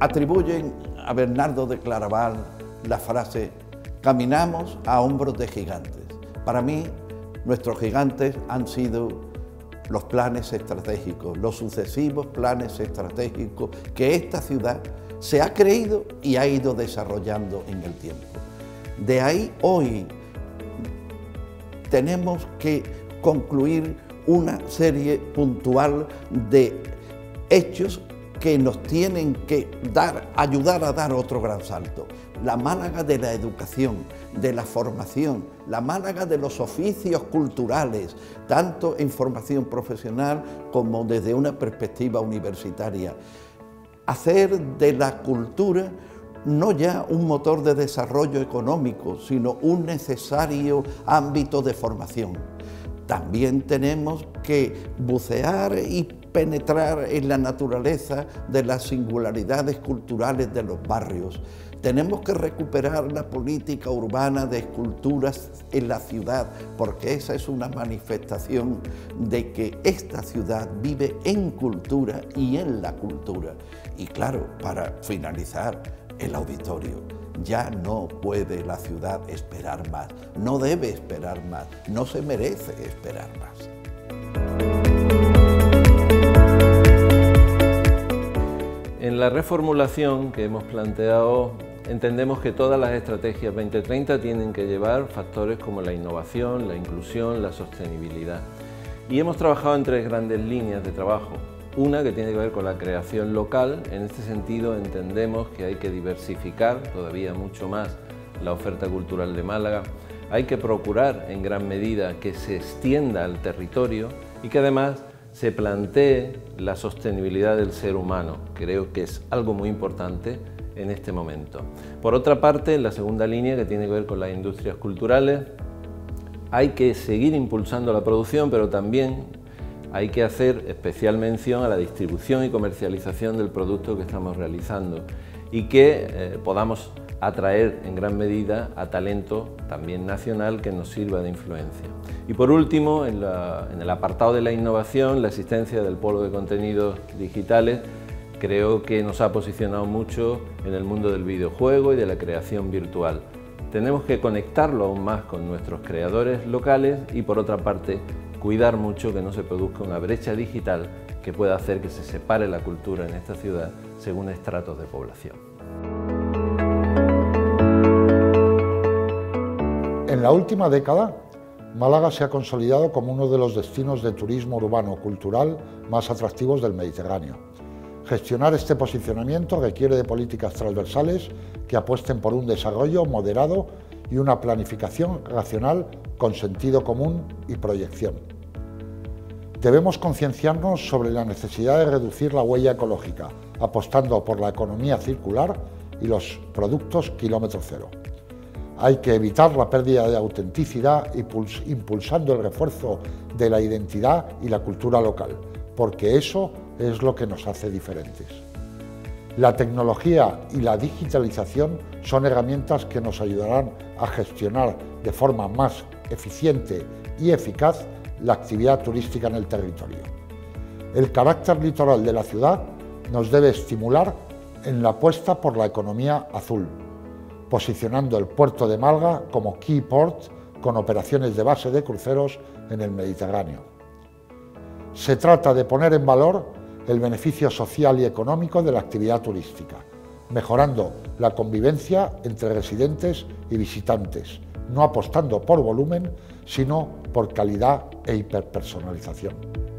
atribuyen a Bernardo de Claraval la frase caminamos a hombros de gigantes. Para mí, nuestros gigantes han sido los planes estratégicos, los sucesivos planes estratégicos que esta ciudad se ha creído y ha ido desarrollando en el tiempo. De ahí hoy tenemos que concluir una serie puntual de hechos que nos tienen que dar, ayudar a dar otro gran salto. La Málaga de la educación, de la formación, la Málaga de los oficios culturales, tanto en formación profesional como desde una perspectiva universitaria. Hacer de la cultura no ya un motor de desarrollo económico, sino un necesario ámbito de formación. También tenemos que bucear y penetrar en la naturaleza de las singularidades culturales de los barrios. Tenemos que recuperar la política urbana de esculturas en la ciudad, porque esa es una manifestación de que esta ciudad vive en cultura y en la cultura. Y claro, para finalizar, el auditorio. Ya no puede la ciudad esperar más, no debe esperar más, no se merece esperar más. La reformulación que hemos planteado, entendemos que todas las estrategias 2030 tienen que llevar factores como la innovación, la inclusión, la sostenibilidad. Y hemos trabajado en tres grandes líneas de trabajo. Una que tiene que ver con la creación local, en este sentido entendemos que hay que diversificar todavía mucho más la oferta cultural de Málaga, hay que procurar en gran medida que se extienda al territorio y que además se plantee la sostenibilidad del ser humano. Creo que es algo muy importante en este momento. Por otra parte, la segunda línea que tiene que ver con las industrias culturales, hay que seguir impulsando la producción, pero también hay que hacer especial mención a la distribución y comercialización del producto que estamos realizando y que eh, podamos atraer en gran medida a talento también nacional que nos sirva de influencia. Y por último, en, en el apartado de la innovación, la existencia del polo de contenidos digitales creo que nos ha posicionado mucho en el mundo del videojuego y de la creación virtual. Tenemos que conectarlo aún más con nuestros creadores locales y por otra parte cuidar mucho que no se produzca una brecha digital que pueda hacer que se separe la cultura en esta ciudad según estratos de población. En la última década, Málaga se ha consolidado como uno de los destinos de turismo urbano cultural más atractivos del Mediterráneo. Gestionar este posicionamiento requiere de políticas transversales que apuesten por un desarrollo moderado y una planificación racional con sentido común y proyección. Debemos concienciarnos sobre la necesidad de reducir la huella ecológica, apostando por la economía circular y los productos kilómetro cero. Hay que evitar la pérdida de autenticidad impulsando el refuerzo de la identidad y la cultura local, porque eso es lo que nos hace diferentes. La tecnología y la digitalización son herramientas que nos ayudarán a gestionar de forma más eficiente y eficaz la actividad turística en el territorio. El carácter litoral de la ciudad nos debe estimular en la apuesta por la economía azul, posicionando el puerto de Malga como key port con operaciones de base de cruceros en el Mediterráneo. Se trata de poner en valor el beneficio social y económico de la actividad turística, mejorando la convivencia entre residentes y visitantes, no apostando por volumen, sino por calidad e hiperpersonalización.